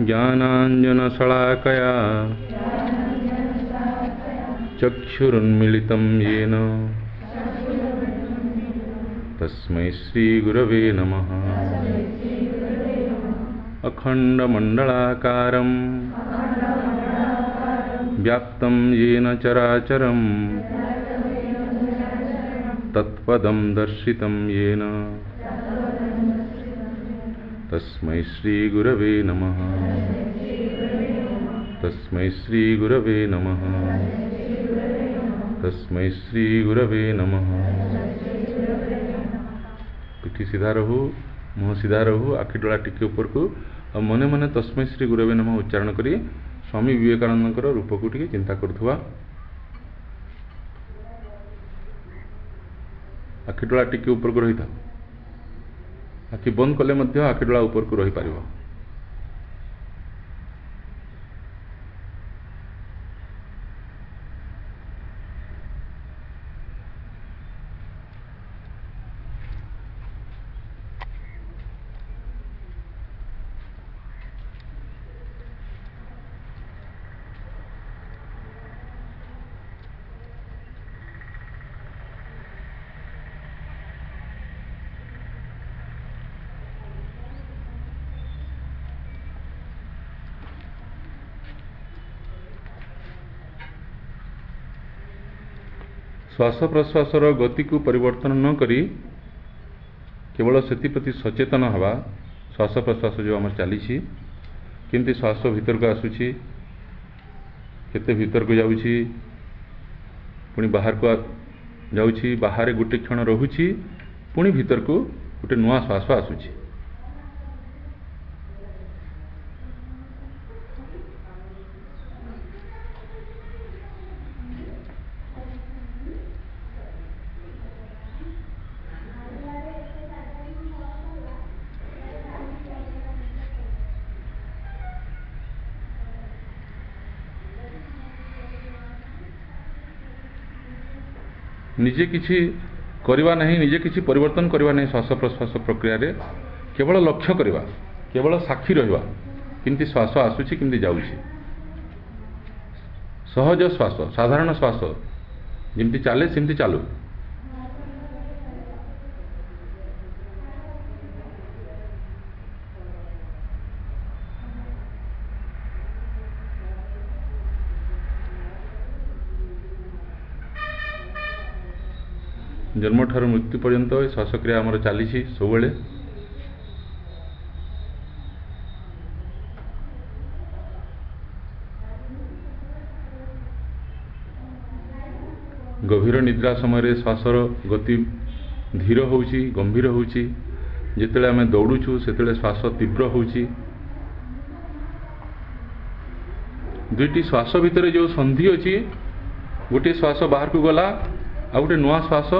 ज्ञानाञ्जनशलाकया। चक्षुरुन्मिलितं येन। तस्मै श्रीगुरवे नमः। अखण्डमण्डलाकारम्। व्याप्तं येन चराचरम्। तत्पदं दर्शितं येन। तस्मै श्रीगुरवे नमः तस्मै श्रीगुरवे नमः तस्मै श्रीगुरवे नमः ପିଠି ସିଧା ରହୁ ମୁହଁ ସିଧା ରହୁ ଆଖି ଡୋଳା ଟିକେ ଉପରକୁ ଆଉ ମନେ ମନେ ତସ୍ମୈ ଶ୍ରୀ ଗୁରବେ ନମ ଉଚ୍ଚାରଣ କରି ସ୍ୱାମୀ ବିବେକାନନ୍ଦଙ୍କର ରୂପକୁ ଟିକେ ଚିନ୍ତା କରୁଥିବା ଆଖି ଡୋଳା ଟିକେ ଉପରକୁ ରହିଥାଉ ଆଖି ବନ୍ଦ କଲେ ମଧ୍ୟ ଆଖି ଡୋଳା ଉପରକୁ ରହିପାରିବ ଶ୍ୱାସ ପ୍ରଶ୍ୱାସର ଗତିକୁ ପରିବର୍ତ୍ତନ ନ କରି କେବଳ ସେଥିପ୍ରତି ସଚେତନ ହେବା ଶ୍ୱାସ ପ୍ରଶ୍ୱାସ ଯେଉଁ ଆମର ଚାଲିଛି କେମିତି ଶ୍ୱାସ ଭିତରକୁ ଆସୁଛି କେତେ ଭିତରକୁ ଯାଉଛି ପୁଣି ବାହାରକୁ ଯାଉଛି ବାହାରେ ଗୋଟେ କ୍ଷଣ ରହୁଛି ପୁଣି ଭିତରକୁ ଗୋଟେ ନୂଆ ଶ୍ୱାସ ଆସୁଛି। ନିଜେ କିଛି କରିବା ନାହିଁ ନିଜେ କିଛି ପରିବର୍ତ୍ତନ କରିବା ନାହିଁ ଶ୍ୱାସ ପ୍ରଶ୍ୱାସ ପ୍ରକ୍ରିୟାରେ କେବଳ ଲକ୍ଷ୍ୟ କରିବା କେବଳ ସାକ୍ଷୀ ରହିବା କେମିତି ଶ୍ୱାସ ଆସୁଛି କେମିତି ଯାଉଛି ସହଜ ଶ୍ୱାସ ସାଧାରଣ ଶ୍ୱାସ ଯେମିତି ଚାଲେ ସେମିତି ଚାଲୁ ଜନ୍ମଠାରୁ ମୃତ୍ୟୁ ପର୍ଯ୍ୟନ୍ତ ଏ ଶ୍ୱାସକ୍ରିୟା ଆମର ଚାଲିଛି ସବୁବେଳେ। ଗଭୀର ନିଦ୍ରା ସମୟରେ ଶ୍ୱାସର ଗତି ଧୀର ହେଉଛି ଗମ୍ଭୀର ହେଉଛି। ଯେତେବେଳେ ଆମେ ଦୌଡ଼ୁଛୁ ସେତେବେଳେ ଶ୍ୱାସ ତୀବ୍ର ହେଉଛି। ଦୁଇଟି ଶ୍ୱାସ ଭିତରେ ଯେଉଁ ସନ୍ଧି ଅଛି ଗୋଟିଏ ଶ୍ୱାସ ବାହାରକୁ ଗଲା ଆଉ ଗୋଟେ ନୂଆ ଶ୍ୱାସ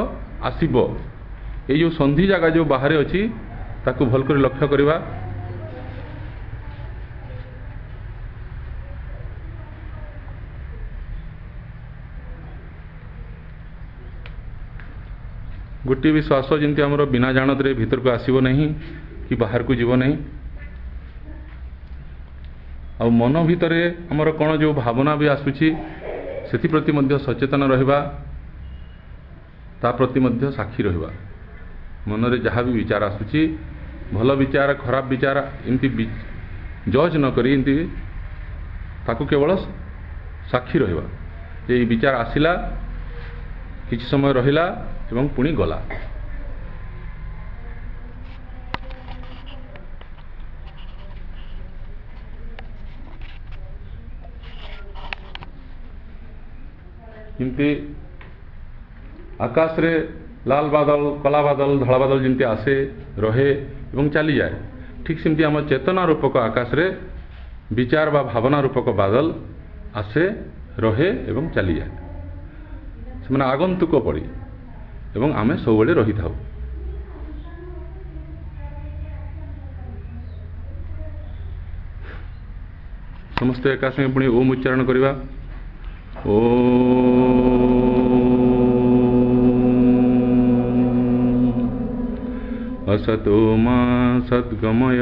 ଆସିବ। ଏଇ ଯେଉଁ ସନ୍ଧି ଜାଗା ଯେଉଁ ବାହାରେ ଅଛି ତାକୁ ଭଲ କରି ଲକ୍ଷ୍ୟ କରିବା। ଗୋଟିଏ ବି ଶ୍ୱାସ ଯେମିତି ଆମର ବିନା ଜାଣତରେ ଭିତରକୁ ଆସିବ ନାହିଁ କି ବାହାରକୁ ଯିବ ନାହିଁ। ଆଉ ମନ ଭିତରେ ଆମର କ'ଣ ଯେଉଁ ଭାବନା ବି ଆସୁଛି ସେଥିପ୍ରତି ମଧ୍ୟ ସଚେତନ ରହିବା। ତା ପ୍ରତି ମଧ୍ୟ ସାକ୍ଷୀ ରହିବା। ମନରେ ଯାହା ବି ବିଚାର ଆସୁଛି ଭଲ ବିଚାର ଖରାପ ବିଚାର ଏମିତି ଜଜ୍ ନ କରି ଏମିତି ତାକୁ କେବଳ ସାକ୍ଷୀ ରହିବା। ଯେ ଏଇ ବିଚାର ଆସିଲା କିଛି ସମୟ ରହିଲା ଏବଂ ପୁଣି ଗଲା। ଯେମିତି ଆକାଶରେ ଲାଲ ବାଦଲ କଳା ବାଦଲ ଧଳା ବାଦଲ ଯେମିତି ଆସେ ରହେ ଏବଂ ଚାଲିଯାଏ ଠିକ୍ ସେମିତି ଆମ ଚେତନା ରୂପକ ଆକାଶରେ ବିଚାର ବା ଭାବନା ରୂପକ ବାଦଲ ଆସେ ରହେ ଏବଂ ଚାଲିଯାଏ ସେମାନେ ଆଗନ୍ତୁକ ପଡ଼ି ଏବଂ ଆମେ ସବୁବେଳେ ରହିଥାଉ ସମସ୍ତେ ଏକା ସାଙ୍ଗେ ପୁଣି ଓମ୍ ଉଚ୍ଚାରଣ କରିବା ଓ असतो मा सद्गमय